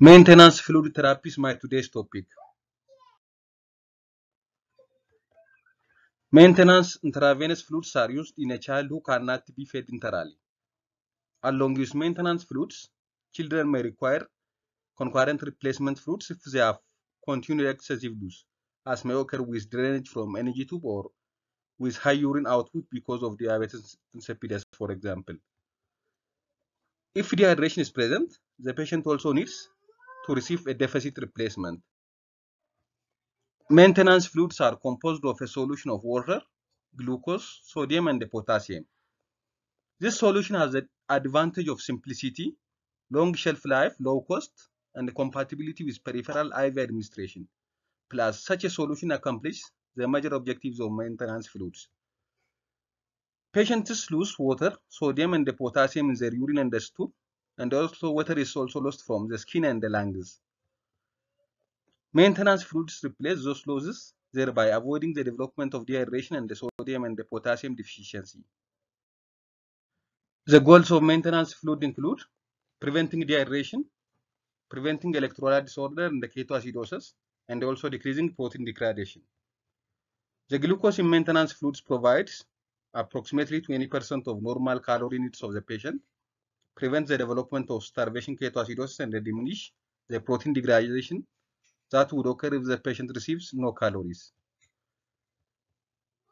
Maintenance fluid therapy is my today's topic. Maintenance intravenous fluids are used in a child who cannot be fed enterally. Along with maintenance fluids, children may require concurrent replacement fluids if they have continued excessive use, as may occur with drainage from NG tube or with high urine output because of diabetes insipidus, for example. If dehydration is present, the patient also needs to receive a deficit replacement. Maintenance fluids are composed of a solution of water, glucose, sodium, and potassium. This solution has the advantage of simplicity, long shelf life, low cost, and compatibility with peripheral IV administration. Plus, such a solution accomplishes the major objectives of maintenance fluids. Patients lose water, sodium, and potassium in their urine and the stool, and also water is also lost from the skin and the lungs. Maintenance fluids replace those losses, thereby avoiding the development of dehydration and the sodium and the potassium deficiency. The goals of maintenance fluid include preventing dehydration, preventing electrolyte disorder and the ketoacidosis, and also decreasing protein degradation. The glucose in maintenance fluids provides approximately 20% of normal calorie needs of the patient, prevents the development of starvation ketoacidosis, and diminish the protein degradation that would occur if the patient receives no calories.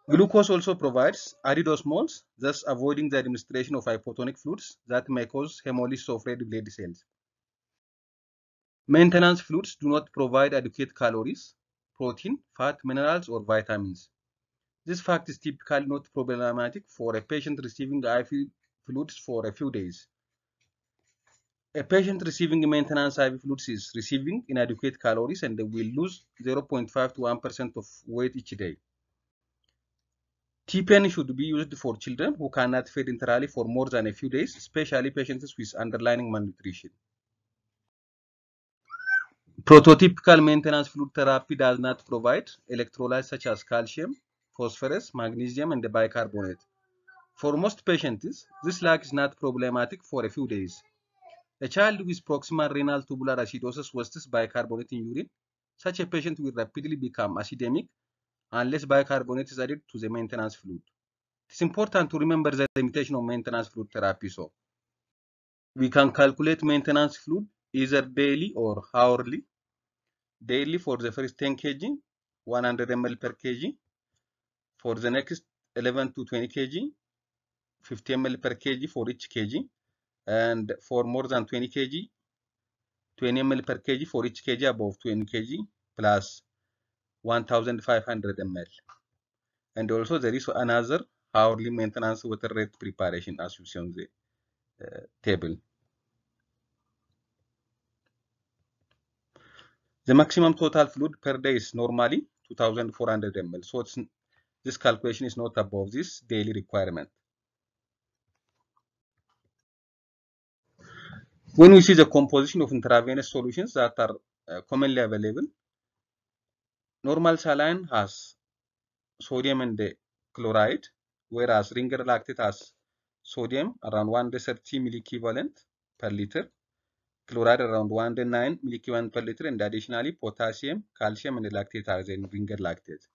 Glucose also provides added osmoles, thus avoiding the administration of hypotonic fluids that may cause hemolysis of red blood cells. Maintenance fluids do not provide adequate calories, protein, fat, minerals, or vitamins. This fact is typically not problematic for a patient receiving IV fluids for a few days. A patient receiving maintenance IV fluids is receiving inadequate calories and they will lose 0.5 to 1% of weight each day. TPN should be used for children who cannot feed enterally for more than a few days, especially patients with underlying malnutrition. Prototypical maintenance fluid therapy does not provide electrolytes such as calcium, phosphorus, magnesium, and bicarbonate. For most patients, this lack is not problematic for a few days. A child with proximal renal tubular acidosis wastes bicarbonate in urine. Such a patient will rapidly become acidemic unless bicarbonate is added to the maintenance fluid. It is important to remember the limitation of maintenance fluid therapy. So, we can calculate maintenance fluid either daily or hourly. Daily for the first 10 kg, 100 ml per kg. For the next 11 to 20 kg, 50 ml per kg for each kg. And for more than 20 kg, 20 ml per kg for each kg above 20 kg plus 1500 ml. And also there is another hourly maintenance water rate preparation as you see on the uh, table. The maximum total fluid per day is normally 2400 ml. So this calculation is not above this daily requirement. When we see the composition of intravenous solutions that are uh, commonly available, normal saline has sodium and chloride, whereas ringer lactate has sodium around 130 milliequivalent per liter, chloride around 109 milliequivalent per liter, and additionally potassium, calcium, and lactate are in ringer lactate.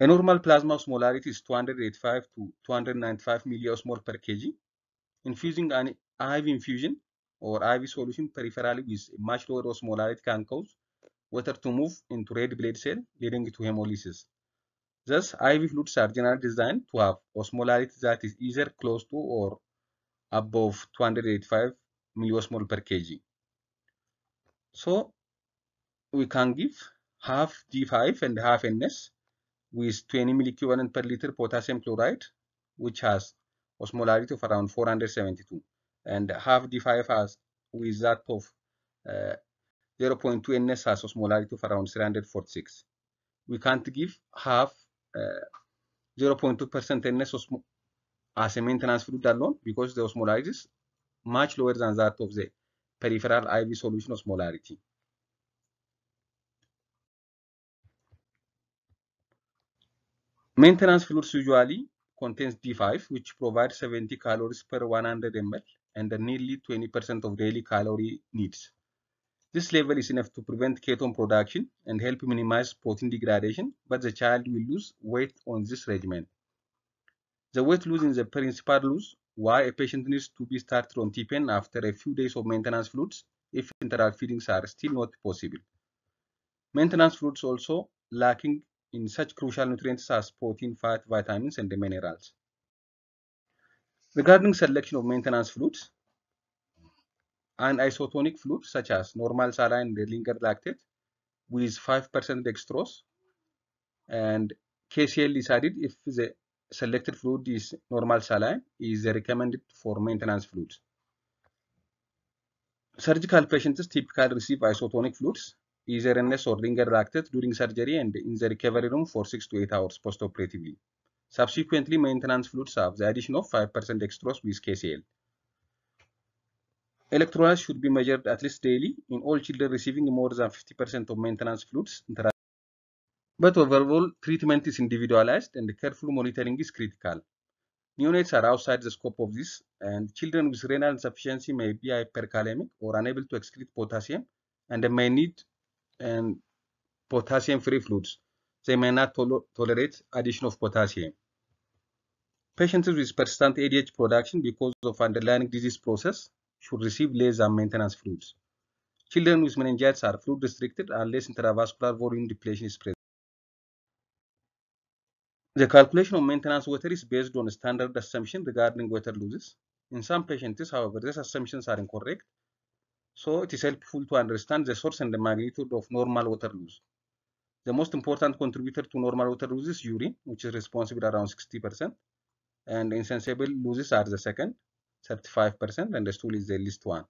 A normal plasma osmolarity is 285 to 295 milliosmol per kg. Infusing an IV infusion or IV solution peripherally with much lower osmolarity can cause water to move into red blood cell, leading to hemolysis. Thus, IV fluids are generally designed to have osmolarity that is either close to or above 285 milliosmol per kg. So, we can give half G5 and half NS with 20 milliequivalent per liter potassium chloride, which has osmolarity of around 472 and half D5 has with that of uh, 0.2 NS has osmolarity of around 346. We can't give half 0.2% uh, NS as a maintenance fluid alone because the osmolarity is much lower than that of the peripheral IV solution osmolarity. Maintenance fluids usually contains D5, which provides 70 calories per 100 ml and nearly 20% of daily calorie needs. This level is enough to prevent ketone production and help minimize protein degradation, but the child will lose weight on this regimen. The weight loss is the principal loss why a patient needs to be started on TPN after a few days of maintenance fluids if enteral feedings are still not possible. Maintenance fluids also lacking in such crucial nutrients as protein, fat, vitamins, and minerals. Regarding selection of maintenance fluids, an isotonic fluid such as normal saline and ringer lactate with 5% dextrose and KCl added if the selected fluid is normal saline is recommended for maintenance fluids. Surgical patients typically receive isotonic fluids, NS or ringer lactate during surgery and in the recovery room for 6 to 8 hours postoperatively. Subsequently, maintenance fluids have the addition of 5% dextrose with KCl. Electrolytes should be measured at least daily in all children receiving more than 50% of maintenance fluids. But overall, treatment is individualized and careful monitoring is critical. Neonates are outside the scope of this, and children with renal insufficiency may be hyperkalemic or unable to excrete potassium and may need and potassium-free fluids. They may not tol tolerate addition of potassium. Patients with persistent ADH production because of underlying disease process should receive less than maintenance fluids. Children with meningitis are fluid restricted unless intravascular volume depletion is present. The calculation of maintenance water is based on a standard assumption regarding water losses. In some patients, however, these assumptions are incorrect, so it is helpful to understand the source and the magnitude of normal water loss. The most important contributor to normal water loss is urine, which is responsible around 60%, and insensible losses are the second, 35%, and the stool is the least one.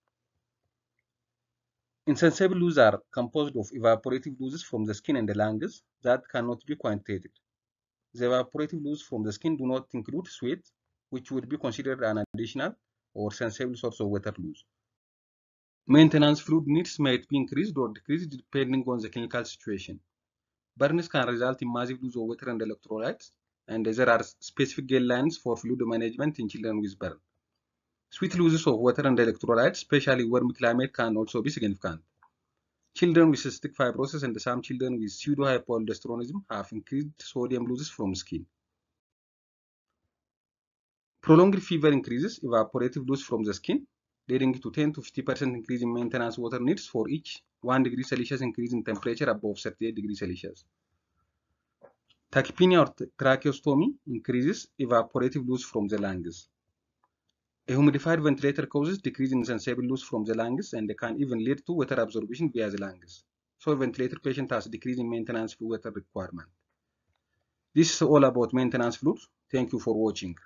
Insensible losses are composed of evaporative losses from the skin and the lungs that cannot be quantitated. The evaporative losses from the skin do not include sweat, which would be considered an additional or sensible source of water loss. Maintenance fluid needs might be increased or decreased depending on the clinical situation. Burns can result in massive loss of water and electrolytes, and there are specific guidelines for fluid management in children with burn. Sweet losses of water and electrolytes, especially in warm climate, can also be significant. Children with cystic fibrosis and some children with pseudohypoaldosteronism have increased sodium losses from skin. Prolonged fever increases evaporative loss from the skin, leading to 10 to 50% increase in maintenance water needs for each 1 degree Celsius increase in temperature above 38 degrees Celsius. Tachypnea or tracheostomy increases evaporative loss from the lungs. A humidified ventilator causes decrease in sensible loss from the lungs and can even lead to water absorption via the lungs. So a ventilator patient has decrease in maintenance water requirement. This is all about maintenance fluids. Thank you for watching.